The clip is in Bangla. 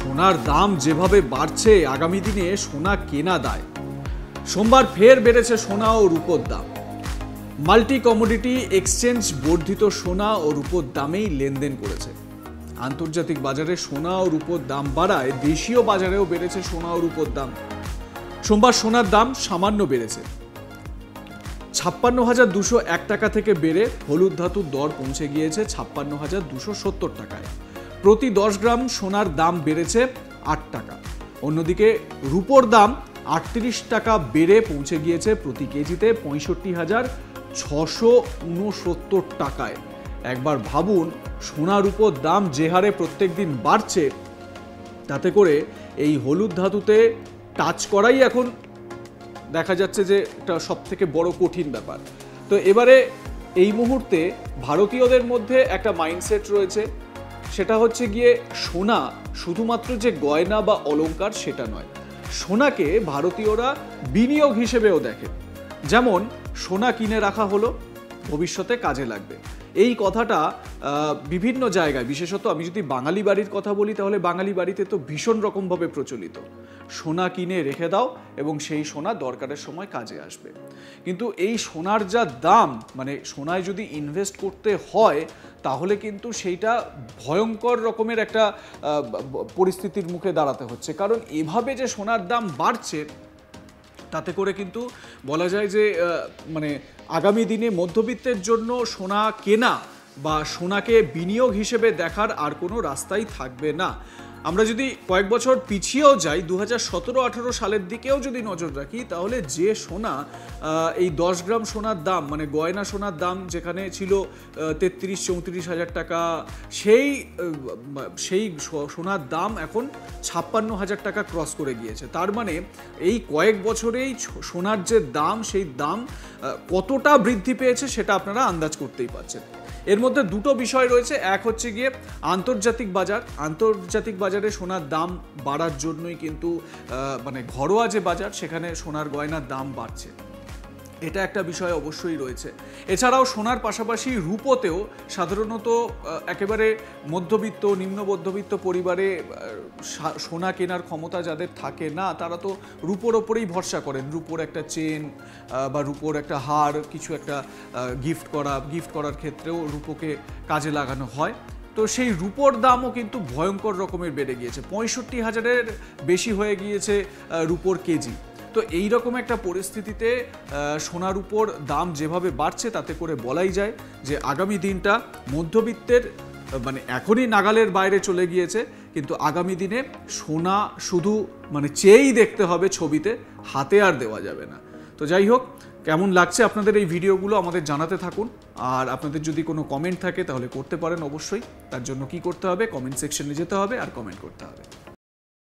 সোনার দাম যেভাবে বাড়ছে, আগামী দিনে সোনা কেনা দায়। সোমবার ফের বেড়েছে সোনা ও রূপোর দাম। মাল্টি কমোডিটি এক্সচেঞ্জ বর্ধিত সোনা ও রূপোর দামেই লেনদেন করেছে। আন্তর্জাতিক বাজারে সোনা ও রূপোর দাম বাড়ায়, দেশীয় বাজারেও বেড়েছে সোনা ও রূপোর দাম। সোমবার সোনার দাম সামান্য বেড়েছে। ছাপ্পান্ন হাজার দুশো এক টাকা থেকে বেড়ে হলুদ ধাতুর দর পৌঁছে গিয়েছে ছাপ্পান্ন হাজার দুশো সত্তর টাকায়। প্রতি দশ গ্রাম সোনার দাম বেড়েছে আট টাকা। অন্যদিকে রুপোর দাম আটত্রিশ টাকা বেড়ে পৌঁছে গিয়েছে প্রতি কেজিতে পঁয়ষট্টি হাজার ছশো উনসত্তর টাকায়। একবার ভাবুন, সোনা রূপোর দাম যে হারে প্রত্যেক দিন বাড়ছে, তাতে করে এই হলুদ ধাতুতে টাচ করাই এখন দেখা যাচ্ছে যে এটা সব থেকে বড় কঠিন ব্যাপার। তো এবারে এই মুহূর্তে ভারতীয়দের মধ্যে একটা মাইন্ডসেট রয়েছে সেটা হচ্ছে গিয়ে সোনা শুধুমাত্র যে গয়না বা অলংকার সেটা নয়। সোনাকে ভারতীয়রা বিনিয়োগ হিসেবেও দেখে। যেমন, সোনা কিনে রাখা হলো, ভবিষ্যতে কাজে লাগবে। এই কথাটা বিভিন্ন জায়গায়, বিশেষত আমি যদি বাঙালি বাড়ির কথা বলি, তাহলে বাঙালি বাড়িতে তো ভীষণ রকমভাবে প্রচলিত। সোনা কিনে রেখে দাও এবং সেই সোনা দরকারের সময় কাজে আসবে। কিন্তু এই সোনার যা দাম মানে সোনায় যদি ইনভেস্ট করতে হয় তাহলে কিন্তু সেইটা ভয়ঙ্কর রকমের একটা পরিস্থিতির মুখে দাঁড়াতে হচ্ছে। কারণ এভাবে যে সোনার দাম বাড়ছে, তাতে করে কিন্তু বলা যায় যে মানে আগামী দিনে মধ্যবিত্তের জন্য সোনা কেনা বা সোনাকে বিনিয়োগ হিসেবে দেখার আর কোনো রাস্তাই থাকবে না। আমরা যদি কয়েক বছর পিছিয়েও যাই দু হাজার সতেরো আঠেরো সালের দিকেও যদি নজর রাখি, তাহলে যে সোনা এই দশ গ্রাম সোনার দাম মানে গয়না সোনার দাম যেখানে ছিল তেত্রিশ, চৌত্রিশ হাজার টাকা, সেই সেই সোনার দাম এখন ছাপ্পান্ন হাজার টাকা ক্রস করে গিয়েছে। তার মানে এই কয়েক বছরেই সোনার যে দাম, সেই দাম কতটা বৃদ্ধি পেয়েছে সেটা আপনারা আন্দাজ করতেই পারছেন। এর মধ্যে দুটো বিষয় রয়েছে। এক হচ্ছে গিয়ে আন্তর্জাতিক বাজার। আন্তর্জাতিক বাজারে সোনার দাম বাড়ার জন্যই কিন্তু মানে ঘরোয়া যে বাজার, সেখানে সোনার গয়নার দাম বাড়ছে। এটা একটা বিষয় অবশ্যই রয়েছে। এছাড়াও সোনার পাশাপাশি রূপোতেও সাধারণত একেবারে মধ্যবিত্ত, নিম্ন মধ্যবিত্ত পরিবারে সোনা কেনার ক্ষমতা যাদের থাকে না, তারা তো রূপোর ওপরেই ভরসা করেন। রূপোর একটা চেন বা রূপোর একটা হার, কিছু একটা গিফট করা গিফট করার ক্ষেত্রেও রূপোকে কাজে লাগানো হয়। তো সেই রূপোর দামও কিন্তু ভয়ঙ্কর রকমের বেড়ে গিয়েছে। পঁয়ষট্টি হাজারের বেশি হয়ে গিয়েছে রূপোর কেজি। তো এই রকম একটা পরিস্থিতিতে সোনার উপর দাম যেভাবে বাড়ছে তাতে করে বলাই যায় যে আগামী দিনটা মধ্যবিত্তের মানে এখনই নাগালের বাইরে চলে গিয়েছে, কিন্তু আগামী দিনে সোনা শুধু মানে চেয়েই দেখতে হবে ছবিতে, হাতে আর দেওয়া যাবে না। তো যাই হোক, কেমন লাগছে আপনাদের এই ভিডিওগুলো আমাদের জানাতে থাকুন। আর আপনাদের যদি কোনো কমেন্ট থাকে তাহলে করতে পারেন অবশ্যই। তার জন্য কি করতে হবে? কমেন্ট সেকশনে যেতে হবে আর কমেন্ট করতে হবে।